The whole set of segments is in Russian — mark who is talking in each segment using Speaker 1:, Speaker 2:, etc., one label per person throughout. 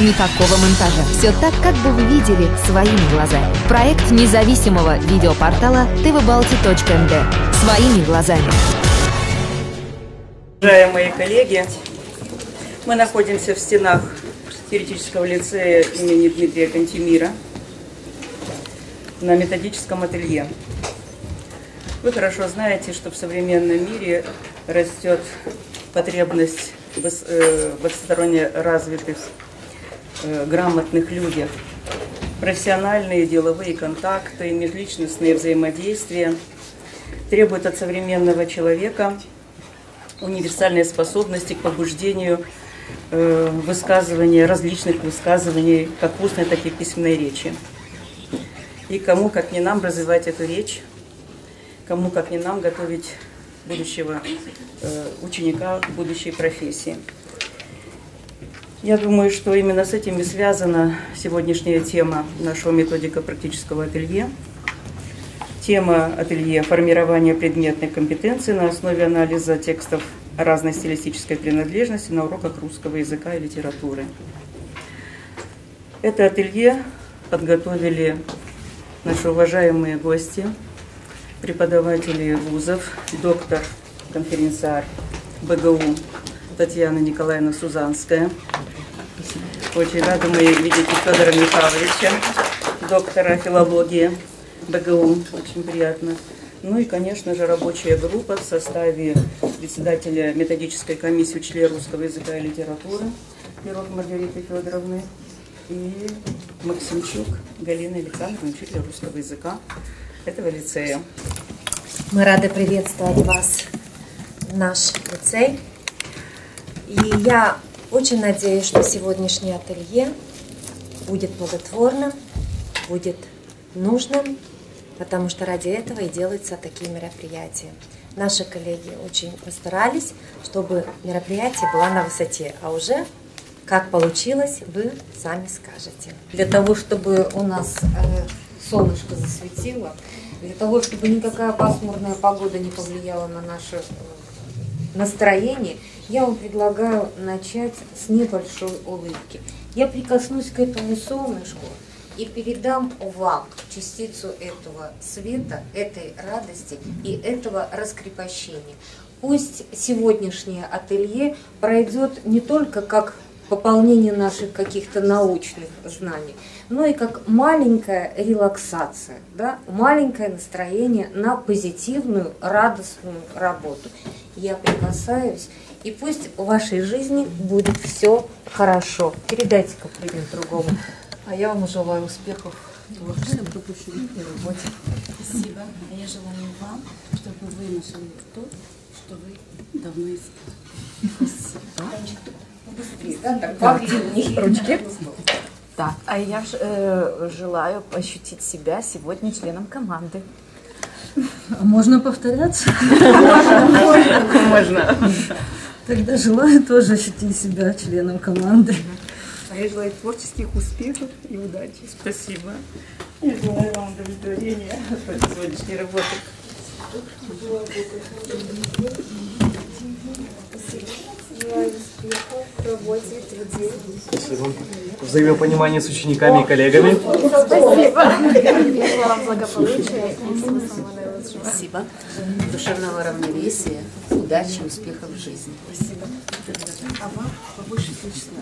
Speaker 1: Никакого монтажа. Все так, как бы вы видели своими глазами. Проект независимого видеопортала tvbalti.md. Своими глазами.
Speaker 2: Уважаемые коллеги, мы находимся в стенах теоретического лицея имени Дмитрия Кантемира на методическом ателье. Вы хорошо знаете, что в современном мире растет потребность в э, развитых, грамотных людях. Профессиональные деловые контакты, межличностные взаимодействия требуют от современного человека универсальной способности к побуждению э, высказывания, различных высказываний, как устной, так и письменной речи. И кому, как не нам, развивать эту речь, кому, как не нам, готовить будущего э, ученика будущей профессии. Я думаю, что именно с этим и связана сегодняшняя тема нашего методика практического ателье. Тема ателье «Формирование предметной компетенции на основе анализа текстов разной стилистической принадлежности на уроках русского языка и литературы». Это ателье подготовили наши уважаемые гости – преподаватели вузов, доктор, конференциар БГУ Татьяна Николаевна Сузанская. Очень рада мы видеть Федора Михайловича, доктора филологии БГУ. Очень приятно. Ну и, конечно же, рабочая группа в составе председателя методической комиссии учителя русского языка и литературы Пирог Маргариты Федоровны и Максимчук Галина Александровна, учителя русского языка этого лицея.
Speaker 3: Мы рады приветствовать вас наш лицей. И я очень надеюсь, что сегодняшнее ателье будет плодотворным, будет нужным, потому что ради этого и делаются такие мероприятия. Наши коллеги очень постарались, чтобы мероприятие было на высоте, а уже как получилось, вы сами скажете.
Speaker 4: Для того, чтобы у нас э, солнышко засветило, для того, чтобы никакая пасмурная погода не повлияла на наше э, настроение, я вам предлагаю начать с небольшой улыбки. Я прикоснусь к этому солнышку и передам вам частицу этого света, этой радости и этого раскрепощения. Пусть сегодняшнее ателье пройдет не только как пополнение наших каких-то научных знаний, но и как маленькая релаксация, да, маленькое настроение на позитивную, радостную работу. Я прикасаюсь, и пусть в вашей жизни будет все хорошо. Передайте комплимент другому.
Speaker 5: А я вам желаю успехов в творческом и работе.
Speaker 6: Спасибо. А я желаю вам, чтобы вы нашли то, что вы давно искали. Спасибо.
Speaker 4: Быстрее, да? Так, поактивнее.
Speaker 5: Ручки. Так, а я э, желаю ощутить себя сегодня членом команды.
Speaker 7: Можно повторяться?
Speaker 5: Можно.
Speaker 7: Тогда желаю тоже ощутить себя членом команды.
Speaker 2: А я желаю творческих успехов и удачи. Спасибо. Я желаю вам удовлетворения от сегодняшней работы.
Speaker 8: Желаю успехов в работе, труде.
Speaker 9: Спасибо. Взаимопонимание с учениками и коллегами.
Speaker 8: Вам благополучия наилучшего.
Speaker 4: Спасибо. Душевного равновесия, удачи, успехов в жизни. Спасибо.
Speaker 6: А вам побольше творчества.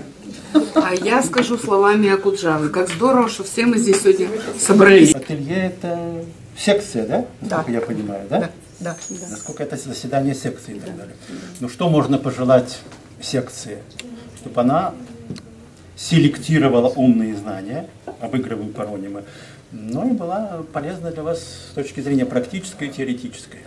Speaker 10: А я скажу словами Акуджавы. Как здорово, что все мы здесь сегодня собрались.
Speaker 11: Ателье это секция, да?
Speaker 5: Да.
Speaker 11: я понимаю, да?
Speaker 5: Да. Да.
Speaker 11: Насколько это заседание секции и так далее. Ну что можно пожелать секции? Чтобы она селектировала умные знания, обыгрывая паронимы, но и была полезна для вас с точки зрения практической и теоретической.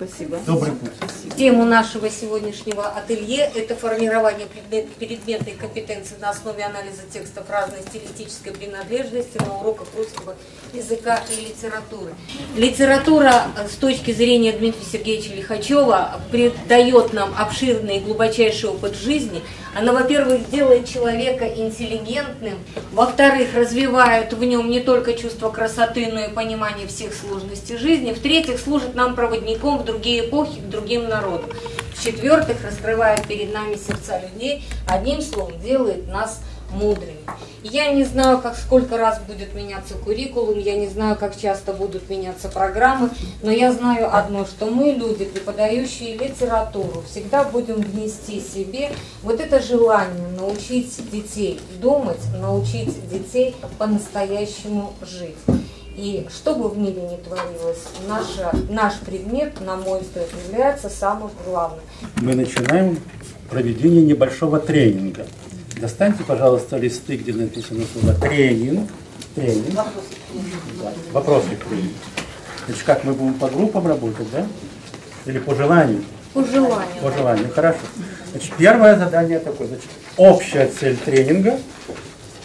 Speaker 2: Спасибо.
Speaker 11: Добрый путь.
Speaker 4: Тему нашего сегодняшнего ателье – это формирование предмет- предметной компетенции на основе анализа текстов разной стилистической принадлежности на уроках русского языка и литературы. Литература э, с точки зрения Дмитрия Сергеевича Лихачева придает нам обширный и глубочайший опыт жизни. Она, во-первых, делает человека интеллигентным, во-вторых, развивает в нем не только чувство красоты, но и понимание всех сложностей жизни, в-третьих, служит нам проводником в другие эпохи, к другим народам, в-четвертых, раскрывает перед нами сердца людей, одним словом, делает нас мудрыми. Я не знаю, как сколько раз будет меняться куррикулум, я не знаю, как часто будут меняться программы, но я знаю одно, что мы, люди, преподающие литературу, всегда будем внести себе вот это желание научить детей думать, научить детей по-настоящему жить. И что бы в мире ни творилось, наша, наш предмет, на мой взгляд, является самым главным.
Speaker 11: Мы начинаем проведение небольшого тренинга. Достаньте, пожалуйста, листы, где написано слово тренинг. Тренинг. Вопросы к тренингу. Значит, как мы будем по группам работать, да? Или по желанию?
Speaker 4: По желанию.
Speaker 11: По желанию, хорошо. Значит, первое задание такое. Значит, общая цель тренинга.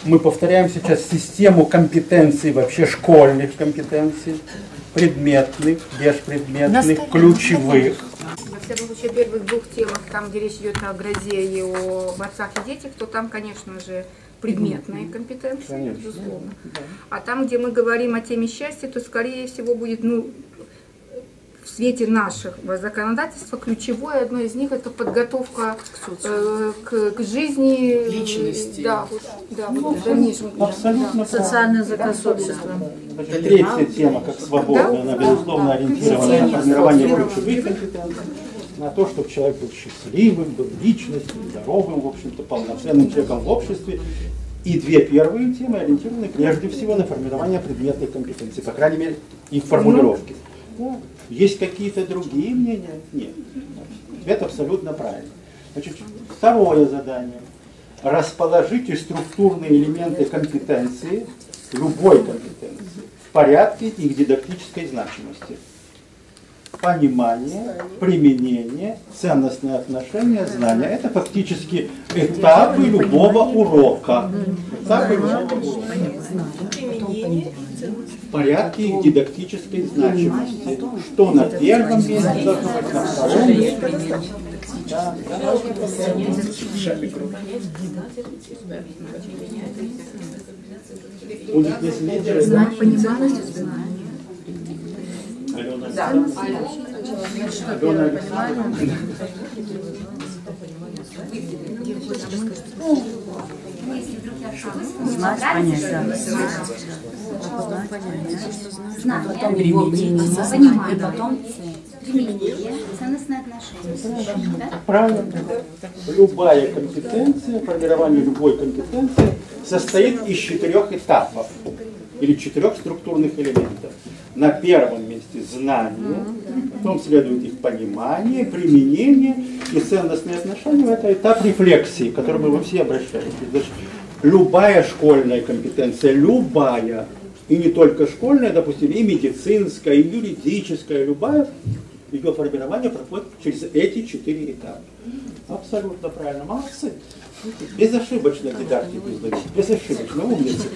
Speaker 11: Мы повторяем сейчас систему компетенций, вообще школьных компетенций, предметных, беспредметных, ключевых.
Speaker 12: Во всяком случае, первых двух темах, там, где речь идет о грозе и о отцах и детях, то там, конечно же, предметные компетенции,
Speaker 11: Конечно.
Speaker 12: безусловно. А там, где мы говорим о теме счастья, то, скорее всего, будет, ну, в свете нашего законодательства ключевое одно из них это подготовка э, к, к жизни
Speaker 10: Личности.
Speaker 12: Да, вот, да, вот в дальнейшем.
Speaker 11: Абсолютно
Speaker 12: да.
Speaker 7: Заказ общества.
Speaker 11: Значит, третья тема, как свободная, она, безусловно, ориентирована на формирование ключевых компетенций, на то, чтобы человек был счастливым, был личностью, здоровым, в общем-то, полноценным человеком в обществе. И две первые темы ориентированы прежде всего на формирование предметных компетенций, по крайней мере, их формулировки. Ну, Есть какие-то другие мнения? Нет. Это абсолютно правильно. Значит, второе задание. Расположите структурные элементы компетенции, любой компетенции, в порядке их дидактической значимости. Понимание, применение, ценностные отношения, знания. Это фактически этапы любого урока. Этапы любого урока. В порядке их дидактической значимости. Что на первом месте должно быть, на втором месте. Них есть лидеры.
Speaker 5: Знать, понимать, знать.
Speaker 11: Алена
Speaker 5: Да.
Speaker 11: Алена Александровна.
Speaker 5: Знать, понять, да.
Speaker 6: Знание,
Speaker 5: Потом применение,
Speaker 6: понимание,
Speaker 5: потом
Speaker 6: применение, ценностные отношения. Да?
Speaker 11: Правильно. Любая компетенция, формирование любой компетенции состоит из четырех этапов или четырех структурных элементов. На первом месте знание, потом следует их понимание, применение и ценностные отношения. Это этап рефлексии, к которому вы все обращаетесь. Значит, любая школьная компетенция, любая, и не только школьная, допустим, и медицинская, и юридическая, любая, ее формирование проходит через эти четыре этапа. Абсолютно правильно. Молодцы. Безошибочно дидактику сдают. Безошибочно. Умницы.